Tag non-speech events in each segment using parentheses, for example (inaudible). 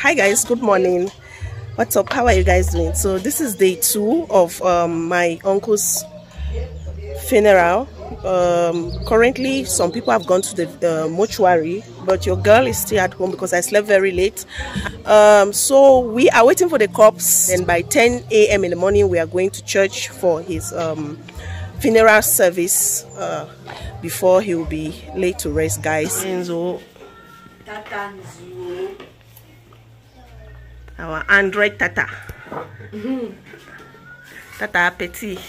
hi guys. Good morning. What's up? How are you guys doing? So this is day two of um, my uncle's funeral. Um, currently some people have gone to the, the, mortuary but your girl is still at home because i slept very late. Um, so we are waiting for the cops. And by 10 a.m in the morning we are going to church for his um, funeral service uh, before he will be laid to rest guys our Android Tata. Tata Petit.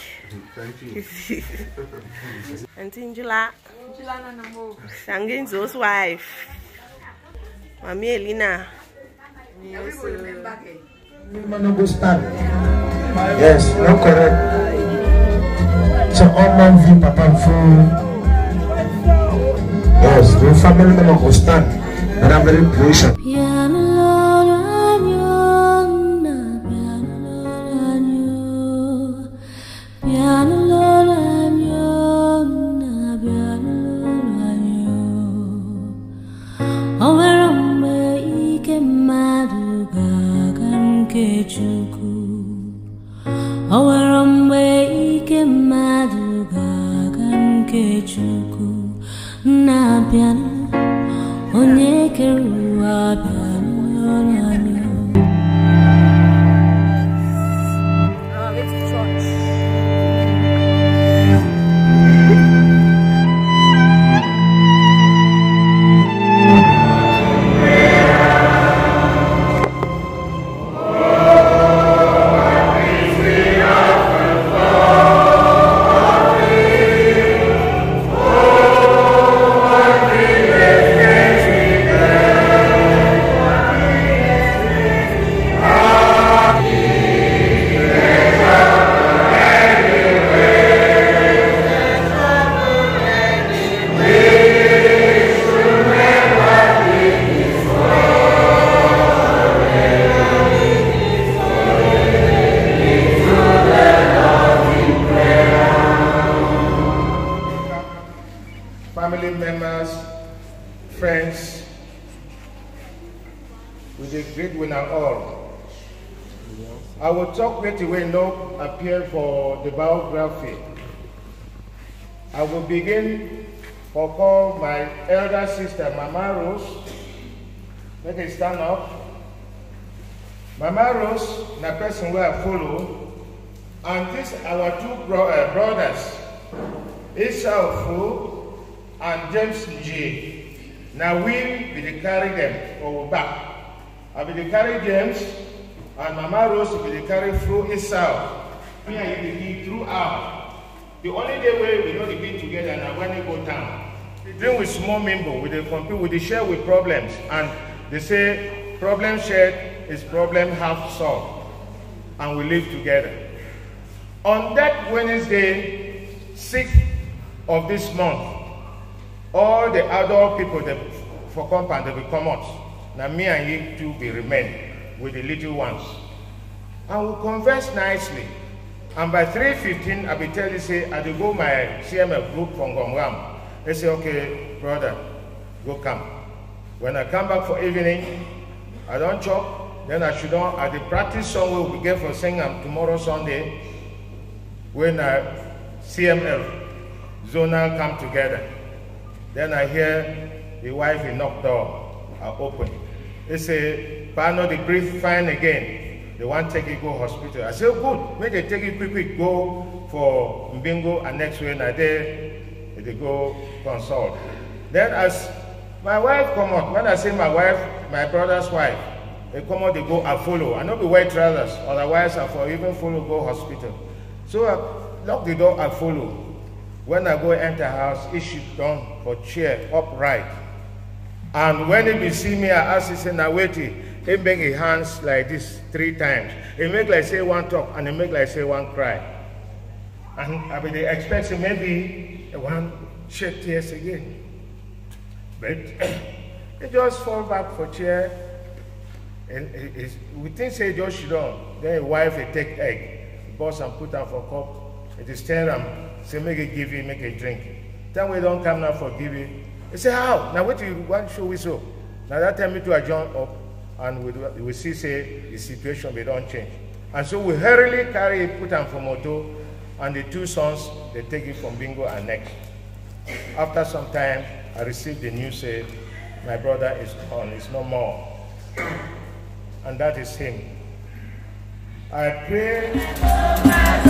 Thank you. (laughs) Auntie Angela. Sanginzo's wife. Mami Elina. Yes, Yes, no correct. So all man view papa full. Yes, the family member go stand. And I'm very patient. egwu o nwere mgbe ike mmadụ ga-aga nke Chukwu nna abịa kere ụwa abịa begin for call my elder sister, Mama Rose. Make it stand up. Mama Rose, na person where I follow. And this our two bro uh, brothers, Esau and James G. Now we be the carry them or back. I the carry James and Mama Rose be the carry through Esau. Me and you be throughout. The only day where we know the be together now when we go down. We drink with small member, with the compete, with the share with problems. And they say problem shared is problem half solved. And we live together. On that Wednesday, 6th of this month, all the adult people that for compound they will come out. Now me and you two will remain with the little ones. And we converse nicely. And by 3.15, I be tell you, say, I will go my CMF group from Gomram. They say, okay, brother, go come. When I come back for evening, I don't chop, then I should on, at the practice song we get for singing tomorrow Sunday, when I CMF, zonal come together. Then I hear the wife knock door, I open. They say, Pano, the grief fine again. They want take it go hospital. I say, oh, good. Make they take it quick, quick, go for Mbingo and next week, and they, they go consult. Then as my wife come out, when I say my wife, my brother's wife, they come out, they go, I follow. I know the white trousers, otherwise I for even follow, go hospital. So I lock the door, I follow. When I go enter house, issue down for chair, upright. And when he see me, I ask, he say, now wait, he make his hands like this three times. He make like say one talk and he make like say one cry. And I mean, they expect maybe one shed tears again. But (clears throat) he just fall back for chair. And we think say just sit down. Then his wife he take egg, boss and put am for cup. It is stir am, say make it give you, make it drink. Then we don't come now for give you. He say how? What do you want show we so? Now that time me to adjourn up and we, do- we see say the situation we don't change. And so we hurriedly carry it, put them for moto, and the two sons, they take it from Mbingo and next. After some time, I received the news say, my brother is gone, is no more. And that is him. I pray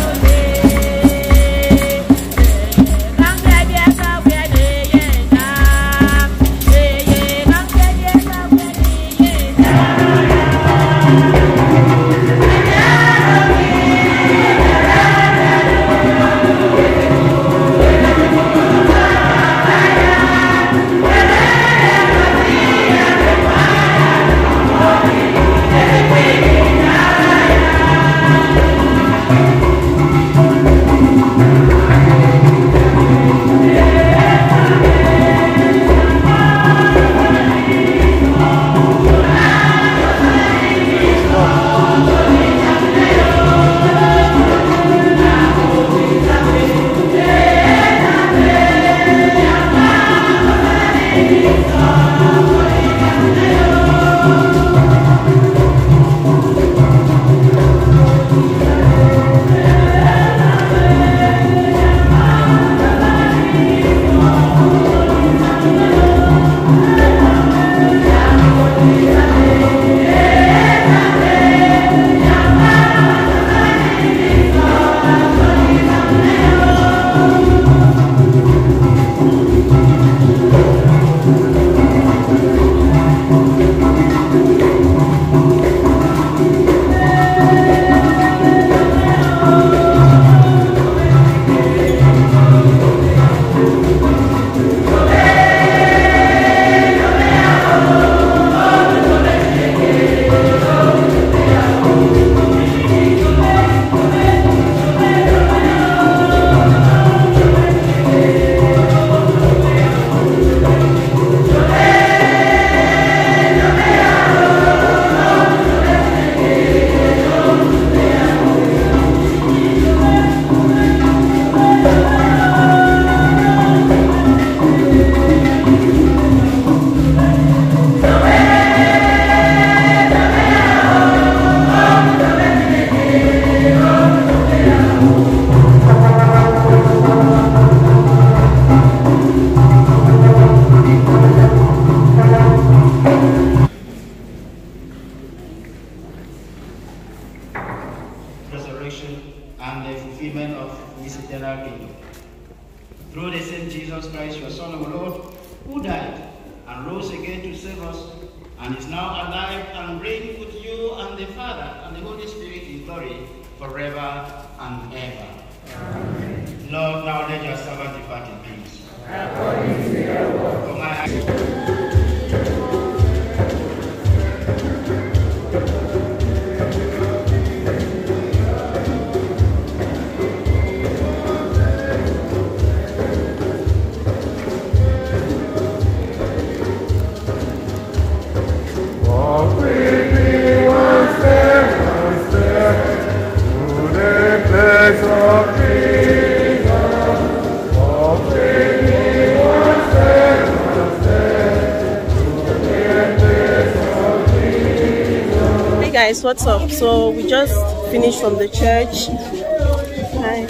resurrection, and the fulfillment of his eternal kingdom. Through the same Jesus Christ, your Son, our Lord, who died and rose again to save us, and is now alive and reigns with you and the Father and the Holy Spirit in glory forever and ever. Amen. Lord, now let your servant Hey guys, what's up? So we just finished from the church. Hi.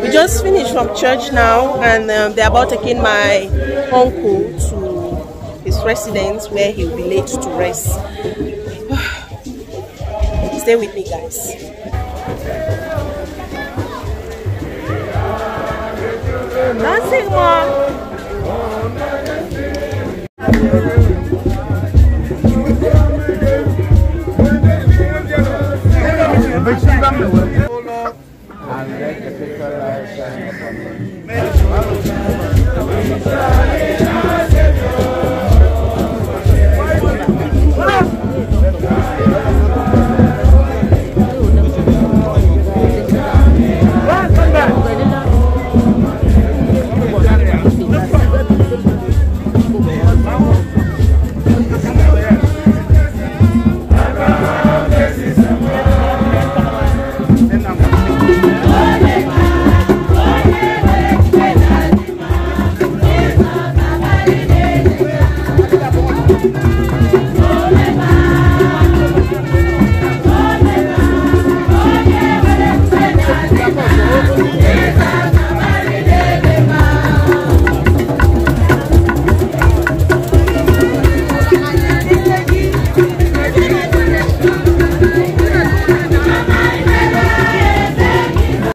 We just finished from church now, and um, they're about taking my uncle to his residence where he'll be laid to rest. (sighs) Stay with me, guys. Dancing, mom. And let the picture.